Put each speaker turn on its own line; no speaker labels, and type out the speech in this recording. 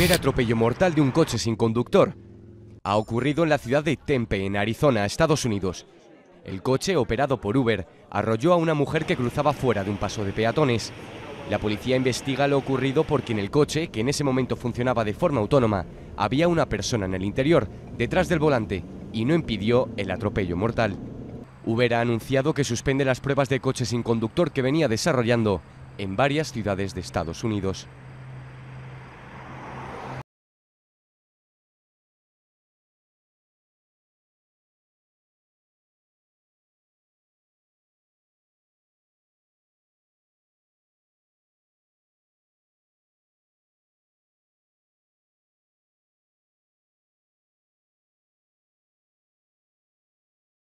primer atropello mortal de un coche sin conductor. Ha ocurrido en la ciudad de Tempe, en Arizona, Estados Unidos. El coche, operado por Uber, arrolló a una mujer que cruzaba fuera de un paso de peatones. La policía investiga lo ocurrido porque en el coche, que en ese momento funcionaba de forma autónoma, había una persona en el interior, detrás del volante, y no impidió el atropello mortal. Uber ha anunciado que suspende las pruebas de coche sin conductor que venía desarrollando en varias ciudades de Estados Unidos.